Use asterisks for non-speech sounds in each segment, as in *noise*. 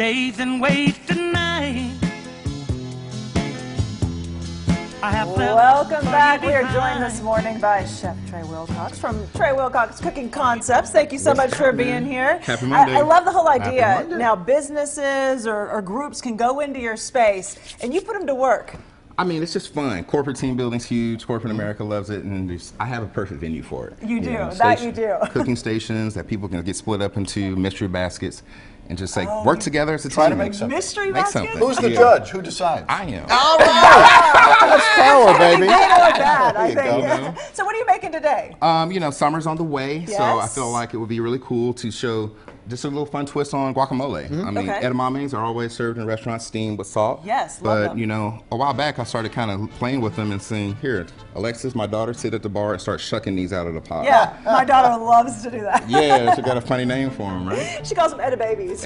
days and wasted nights. I have Welcome back. We are joined this morning by Chef Trey Wilcox from Trey Wilcox Cooking Concepts. Thank you so much for being here. Happy I, Monday. I love the whole idea. Now, businesses or, or groups can go into your space and you put them to work. I mean, it's just fun. Corporate team building's huge. Corporate America loves it, and I have a perfect venue for it. You do. That you do. *laughs* cooking stations that people can get split up into mystery baskets, and just like work together as a Try team. to make something. Mystery Make baskets? something. Who's the Yeah. judge? Who decides? I am. *laughs* Power, baby. Good or bad, I There you think. so, what are you making today? Um, you know, summer's on the way, so I feel like it would be really cool to show just a little fun twist on guacamole. Mm-hmm. I mean, Okay. edamames are always served in restaurants steamed with salt. Yes, love But, you know, a while back I started kind of playing with them and saying, here, Alexis, my daughter, sit at the bar and start shucking these out of the pot. Yeah, my daughter loves to do that. Yeah, she got a *laughs* funny name for them, right? She calls them Etta babies.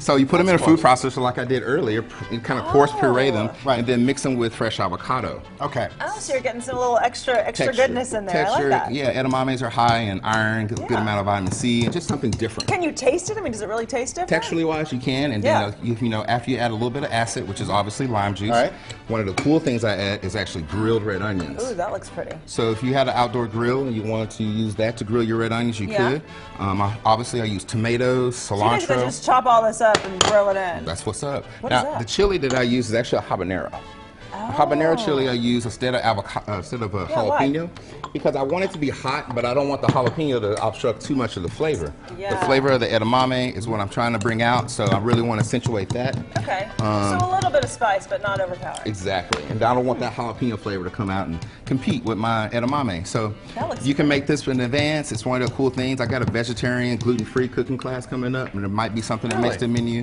So you put them in a food processor like I did earlier, and kind of coarse puree them, oh. Right. and then mix them with fresh avocado. Okay. Oh, so you're getting some little extra extra Texture. goodness in there. Texture, I like that. yeah, edamames are high in iron, good, good amount of vitamin C, and just something different. Can you taste it? I mean, does it really taste different? Texturally wise, you can, and Yeah. then uh, you, you know after you add a little bit of acid, which is obviously lime juice. All right. One of the cool things I add is actually grilled red onions. Ooh, that looks pretty. So if you had an outdoor grill and you wanted to use that to grill your red onions, you Yeah. could. Um, I, obviously, I use tomatoes, So you guys cilantro. can just chop all this up and throw it in. That's what's up. What now, is that? the chili that I use is actually a habanero. A habanero chili I use instead of avocado, uh, instead of a Oh. Yeah, why? jalapeno, because I want it to be hot, but I don't want the jalapeno to obstruct too much of the flavor. Yeah. The flavor of the edamame is what I'm trying to bring out, so I really want to accentuate that. Okay. Um, so a little bit of spice, but not overpowering. Exactly, and I don't want that jalapeno flavor to come out and compete with my edamame. So you can make this in advance. It's one of the cool things. I got a vegetarian, gluten-free cooking class coming up, and there might be something that makes the menu.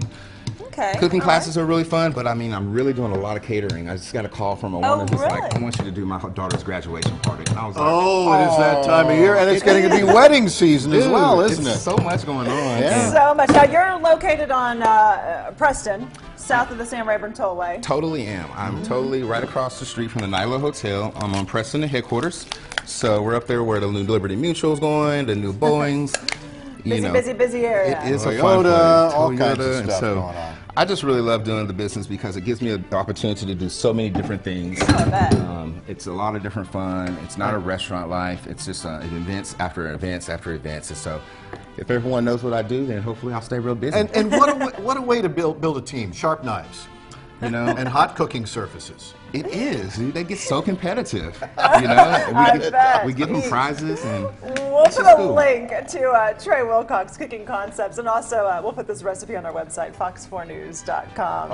Okay. Cooking all classes are really fun, but I mean, I'm really doing a lot of catering. I just got a call from a woman Oh, who's like, really? I want you to do my daughter's graduation party. And I was like, Oh, it is that time of year, and it's It getting to be wedding season as well, isn't it's it? so much going on. Yeah. And So much. Now you're located on uh, uh, Preston, south of the Sam Rayburn Tollway. Totally am. I'm totally right across the street from the NYLO Hotel. I'm on Preston headquarters. So we're up there where the new Liberty Mutual's going, the new *laughs* Boeings. you Busy, know. busy, busy area. It is a Toyota, fun place. all kinds of stuff so going on. I just really love doing the business because it gives me the opportunity to do so many different things. Um, it's a lot of different fun. It's not a restaurant life. It's just uh, events after events after events. And so, if everyone knows what I do, then hopefully I'll stay real busy. And, and what, a, what a way to build, build a team. Sharp knives you know, and hot cooking surfaces. it is. They get so competitive. You know, *laughs* we, give, bet. we give them prizes and. We'll put a cool. link to uh, Trey Wilcox Cooking Concepts, and also uh, we'll put this recipe on our website, fox4news.com.